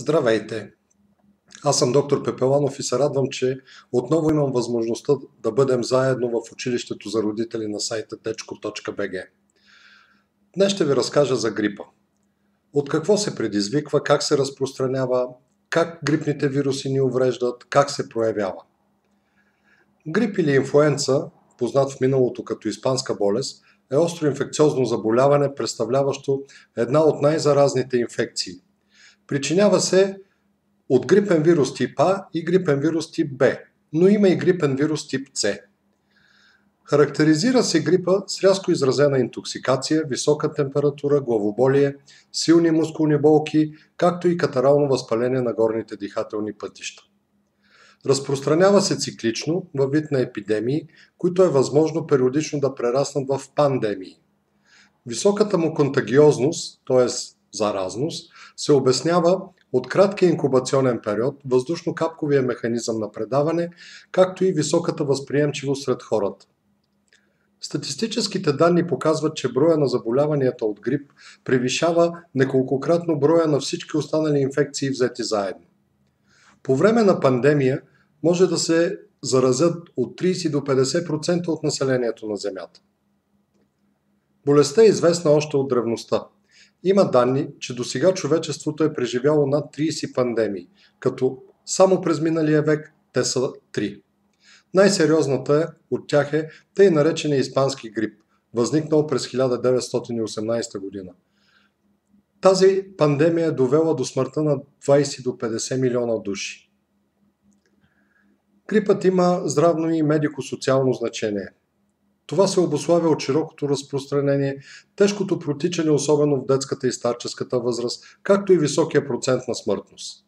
Здравейте! Аз съм доктор Пепеланов и се радвам, че отново имам възможността да бъдем заедно в училището за родители на сайта dechko.bg. Днес ще ви разкажа за грипа. От какво се предизвиква, как се разпространява, как грипните вируси ни увреждат, как се проявява. Грип или инфлуенца, познат в миналото като испанска болест, е остро инфекциозно заболяване, представляващо една от най-заразните инфекции – Причинява се от грипен вирус тип А и грипен вирус тип Б, но има и грипен вирус тип С. Характеризира се грипа с рязко изразена интоксикация, висока температура, главоболие, силни мускулни болки, както и катарално възпаление на горните дихателни пътища. Разпространява се циклично във вид на епидемии, които е възможно периодично да прераснат в пандемии. Високата му контагиозност, т.е заразност, се обяснява от краткия инкубационен период, въздушно-капковия механизъм на предаване, както и високата възприемчивост сред хората. Статистическите данни показват, че броя на заболяванията от грип превишава неколкократно броя на всички останали инфекции взети заедно. По време на пандемия може да се заразят от 30 до 50% от населението на Земята. Болестта е известна още от древността – има данни, че до сега човечеството е преживяло над 30 пандемии, като само през миналия век те са 3. Най-сериозната от тях е тъй наречения испански грип, възникнал през 1918 година. Тази пандемия е довела до смъртта на 20 до 50 милиона души. Грипът има здравно и медико-социално значение. Това се обославя от широкото разпространение, тежкото протичане, особено в детската и старческата възраст, както и високия процент на смъртност.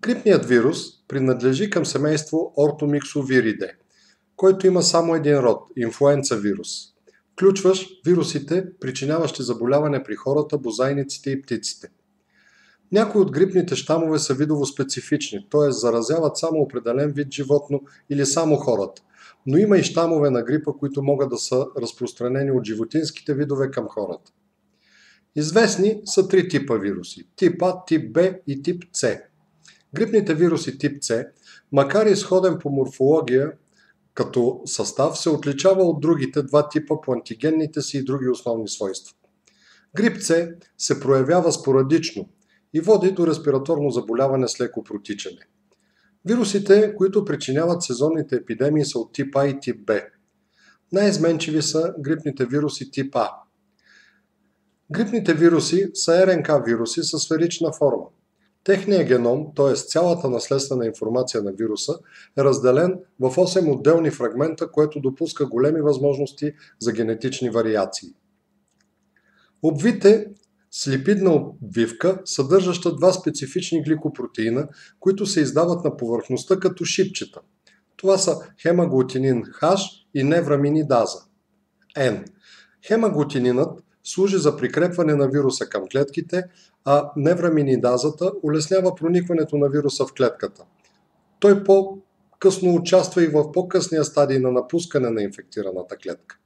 Грипният вирус принадлежи към семейство Ортомиксовириде, който има само един род – инфлуенца вирус. Включваш вирусите, причиняващи заболяване при хората, бозайниците и птиците. Някои от грипните щамове са видово специфични, т.е. заразяват само определен вид животно или само хората – но има и щамове на грипа, които могат да са разпространени от животинските видове към хората. Известни са три типа вируси – тип А, тип Б и тип С. Грипните вируси тип С, макар и сходен по морфология като състав, се отличава от другите два типа по антигенните си и други основни свойства. Грип С се проявява спорадично и води до респираторно заболяване с леко протичане. Вирусите, които причиняват сезонните епидемии са от тип А и тип Б. Най-изменчиви са грипните вируси тип А. Грипните вируси са РНК вируси със сферична форма. Техният геном, т.е. цялата наследствена информация на вируса, е разделен в 8 отделни фрагмента, което допуска големи възможности за генетични вариации. Обвите с липидна обвивка, съдържаща два специфични гликопротеина, които се издават на повърхността като шипчета. Това са хемаглутинин H и невраминидаза. N. Хемаглутининът служи за прикрепване на вируса към клетките, а невраминидазата улеснява проникването на вируса в клетката. Той по-късно участва и в по-късния стадий на напускане на инфектираната клетка.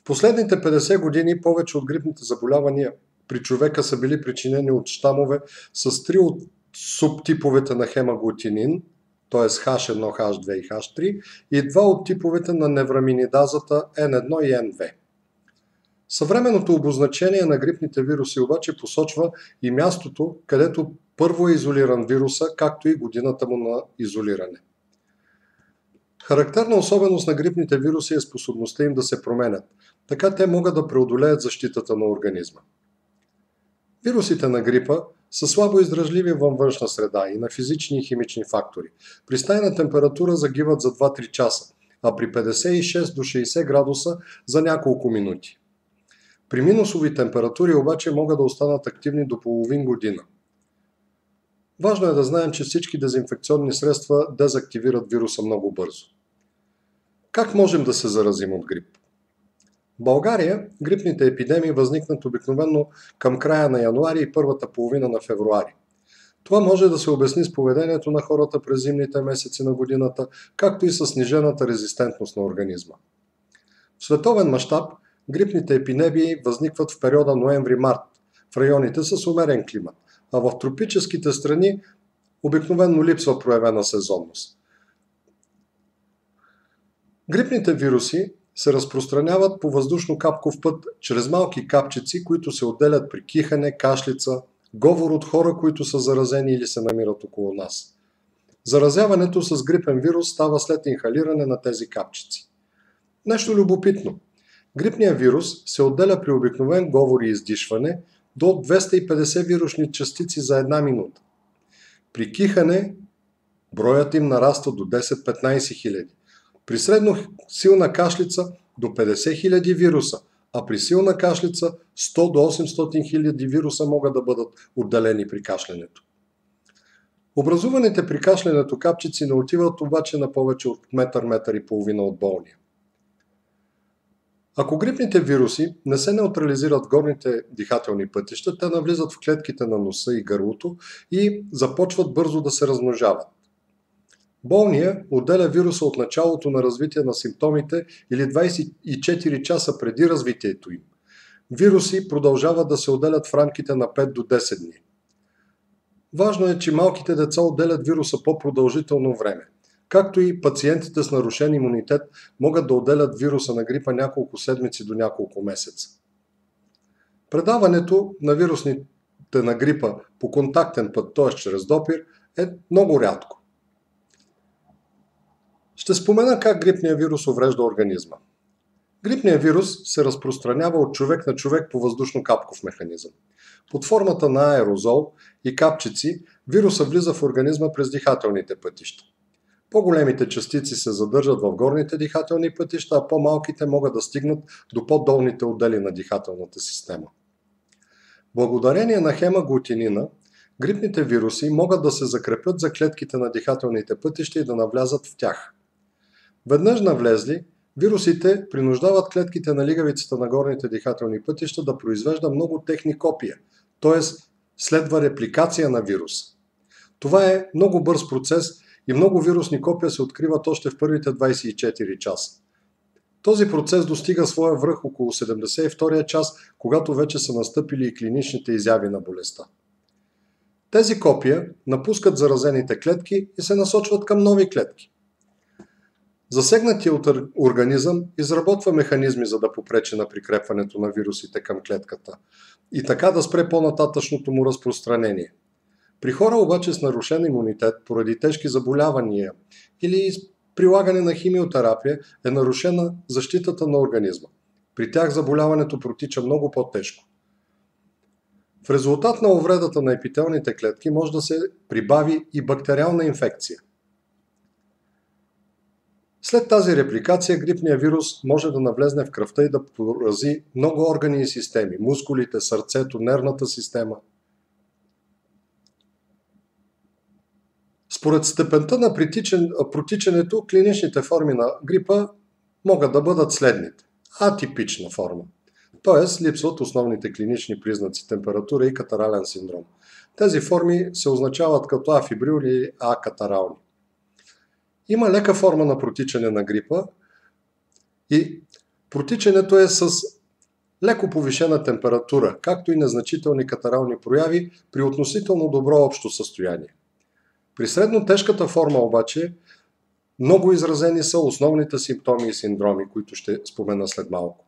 В последните 50 години повече от грипните заболявания при човека са били причинени от щамове с три от субтиповете на хемаглутинин, т.е. H1, H2 и H3, и два от типовете на невраминидазата N1 и N2. Съвременното обозначение на грипните вируси обаче посочва и мястото, където първо е изолиран вируса, както и годината му на изолиране. Характерна особеност на грипните вируси е способността им да се променят. Така те могат да преодолеят защитата на организма. Вирусите на грипа са слабо издръжливи във външна среда и на физични и химични фактори. При стайна температура загиват за 2-3 часа, а при 56 до 60 градуса за няколко минути. При минусови температури обаче могат да останат активни до половин година. Важно е да знаем, че всички дезинфекционни средства дезактивират вируса много бързо. Как можем да се заразим от грип? В България грипните епидемии възникнат обикновено към края на януари и първата половина на февруари. Това може да се обясни с поведението на хората през зимните месеци на годината, както и с снижената резистентност на организма. В световен мащаб грипните епидемии възникват в периода ноември-март, в районите с умерен климат, а в тропическите страни обикновенно липсва проявена сезонност. Грипните вируси се разпространяват по въздушно-капков път чрез малки капчици, които се отделят при кихане, кашлица, говор от хора, които са заразени или се намират около нас. Заразяването с грипен вирус става след инхалиране на тези капчици. Нещо любопитно. Грипният вирус се отделя при обикновен говор и издишване до 250 вирусни частици за една минута. При кихане броят им нараства до 10-15 хиляди. При средно силна кашлица до 50 000 вируса, а при силна кашлица 100 до 800 000 вируса могат да бъдат отделени при кашлянето. Образуваните при кашлянето капчици не отиват обаче на повече от метър, метър и половина от болния. Ако грипните вируси не се неутрализират горните дихателни пътища, те навлизат в клетките на носа и гърлото и започват бързо да се размножават. Болния отделя вируса от началото на развитие на симптомите или 24 часа преди развитието им. Вируси продължават да се отделят в рамките на 5 до 10 дни. Важно е, че малките деца отделят вируса по-продължително време. Както и пациентите с нарушен имунитет могат да отделят вируса на грипа няколко седмици до няколко месеца. Предаването на вирусните на грипа по контактен път, т.е. чрез допир, е много рядко. Ще спомена как грипният вирус уврежда организма. Грипният вирус се разпространява от човек на човек по въздушно-капков механизъм. Под формата на аерозол и капчици вируса влиза в организма през дихателните пътища. По-големите частици се задържат в горните дихателни пътища, а по-малките могат да стигнат до по-долните отдели на дихателната система. Благодарение на хемаглутинина, грипните вируси могат да се закрепят за клетките на дихателните пътища и да навлязат в тях – Веднъж навлезли, вирусите принуждават клетките на лигавицата на горните дихателни пътища да произвежда много техни копия, т.е. следва репликация на вируса. Това е много бърз процес и много вирусни копия се откриват още в първите 24 часа. Този процес достига своя връх около 72-я час, когато вече са настъпили и клиничните изяви на болестта. Тези копия напускат заразените клетки и се насочват към нови клетки. Засегнатият организъм изработва механизми за да попречи на прикрепването на вирусите към клетката и така да спре по-нататъчното му разпространение. При хора обаче с нарушен имунитет поради тежки заболявания или прилагане на химиотерапия е нарушена защитата на организма. При тях заболяването протича много по-тежко. В резултат на увредата на епителните клетки може да се прибави и бактериална инфекция – след тази репликация грипният вирус може да навлезне в кръвта и да порази много органи и системи – мускулите, сърцето, нервната система. Според степента на протичането, клиничните форми на грипа могат да бъдат следните. Атипична форма, т.е. липсват основните клинични признаци – температура и катарален синдром. Тези форми се означават като афибрил или акатарални. Има лека форма на протичане на грипа и протичането е с леко повишена температура, както и незначителни катарални прояви при относително добро общо състояние. При средно тежката форма обаче много изразени са основните симптоми и синдроми, които ще спомена след малко.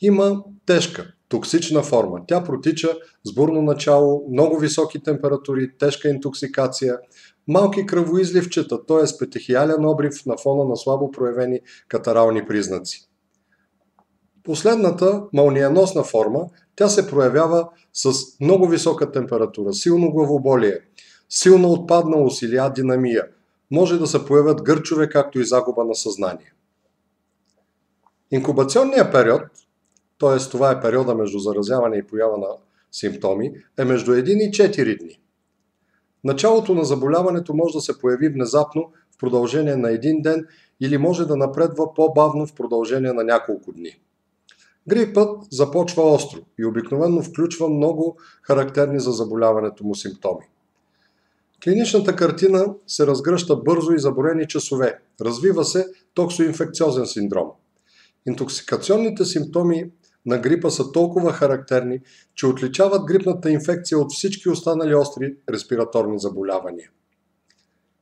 Има тежка, токсична форма. Тя протича с бурно начало, много високи температури, тежка интоксикация, малки кръвоизливчета, т.е. петехиален обрив на фона на слабо проявени катарални признаци. Последната мълниеносна форма, тя се проявява с много висока температура, силно главоболие, силна отпадналост или адинамия. Може да се появят гърчове, както и загуба на съзнание. Инкубационният период, т.е. това е периода между заразяване и поява на симптоми, е между 1 и 4 дни. Началото на заболяването може да се появи внезапно в продължение на един ден или може да напредва по-бавно в продължение на няколко дни. Грипът започва остро и обикновено включва много характерни за заболяването му симптоми. Клиничната картина се разгръща бързо и за броени часове. Развива се токсоинфекциозен синдром. Интоксикационните симптоми на грипа са толкова характерни, че отличават грипната инфекция от всички останали остри респираторни заболявания.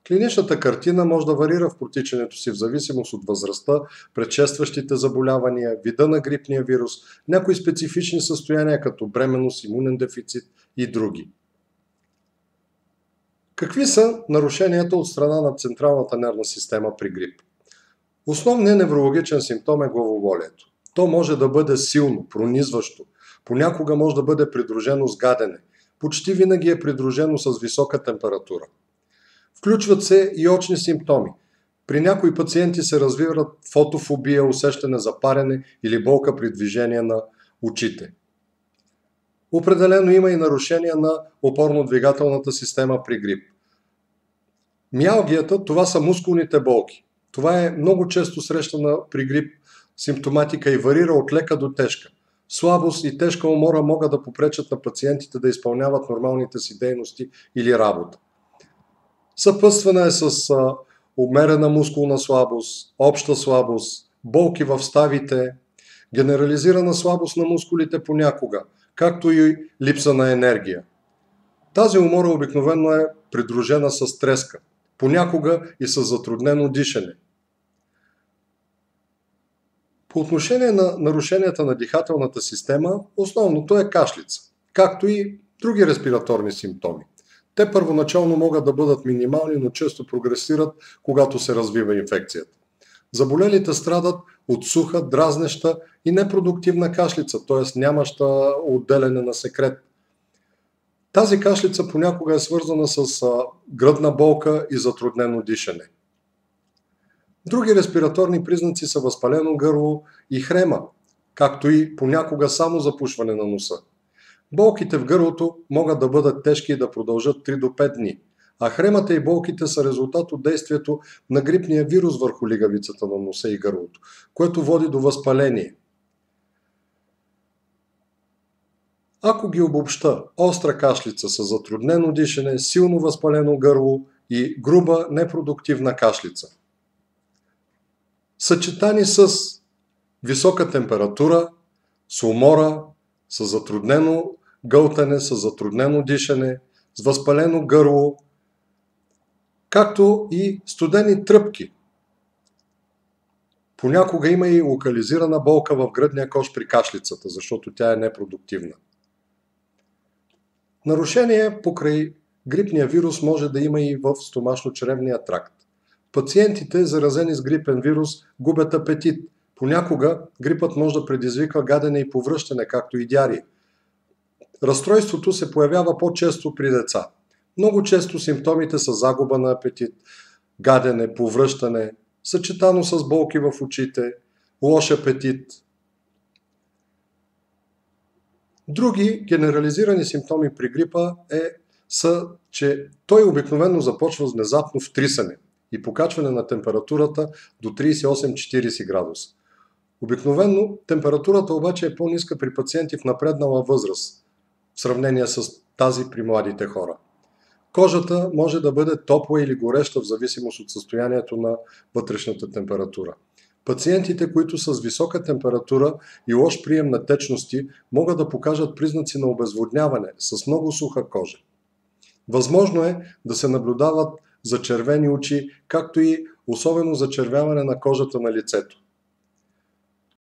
Клиничната картина може да варира в протичането си в зависимост от възрастта, предшестващите заболявания, вида на грипния вирус, някои специфични състояния като бременност, имунен дефицит и други. Какви са нарушенията от страна на централната нервна система при грип? Основният неврологичен симптом е главоболието. То може да бъде силно, пронизващо, понякога може да бъде придружено с гадене, почти винаги е придружено с висока температура. Включват се и очни симптоми. При някои пациенти се развиват фотофобия, усещане за парене или болка при движение на очите. Определено има и нарушения на опорно-двигателната система при грип. Миалгията това са мускулните болки. Това е много често срещана при грип симптоматика и варира от лека до тежка. Слабост и тежка умора могат да попречат на пациентите да изпълняват нормалните си дейности или работа. Съпъствана е с умерена мускулна слабост, обща слабост, болки в ставите, генерализирана слабост на мускулите понякога, както и липса на енергия. Тази умора обикновено е придружена с треска, понякога и с затруднено дишане. По отношение на нарушенията на дихателната система, основното е кашлица, както и други респираторни симптоми. Те първоначално могат да бъдат минимални, но често прогресират, когато се развива инфекцията. Заболелите страдат от суха, дразнеща и непродуктивна кашлица, т.е. нямаща отделяне на секрет. Тази кашлица понякога е свързана с гръдна болка и затруднено дишане. Други респираторни признаци са възпалено гърло и хрема, както и понякога само запушване на носа. Болките в гърлото могат да бъдат тежки и да продължат 3 до 5 дни, а хремата и болките са резултат от действието на грипния вирус върху лигавицата на носа и гърлото, което води до възпаление. Ако ги обобща, остра кашлица с затруднено дишане, силно възпалено гърло и груба непродуктивна кашлица. Съчетани с висока температура, с умора, с затруднено гълтане, с затруднено дишане, с възпалено гърло, както и студени тръпки. Понякога има и локализирана болка в гръдния кош при кашлицата, защото тя е непродуктивна. Нарушение покрай грипния вирус може да има и в стомашно-чревния тракт. Пациентите, заразени с грипен вирус, губят апетит. Понякога грипът може да предизвиква гадене и повръщане, както и диария. Разстройството се появява по-често при деца. Много често симптомите са загуба на апетит, гадене, повръщане, съчетано с болки в очите, лош апетит. Други генерализирани симптоми при грипа е, са, че той обикновено започва внезапно втрисане и покачване на температурата до 38-40 градуса. Обикновено температурата обаче е по-ниска при пациенти в напреднала възраст, в сравнение с тази при младите хора. Кожата може да бъде топла или гореща в зависимост от състоянието на вътрешната температура. Пациентите, които са с висока температура и лош прием на течности, могат да покажат признаци на обезводняване с много суха кожа. Възможно е да се наблюдават за червени очи, както и особено зачервяване на кожата на лицето.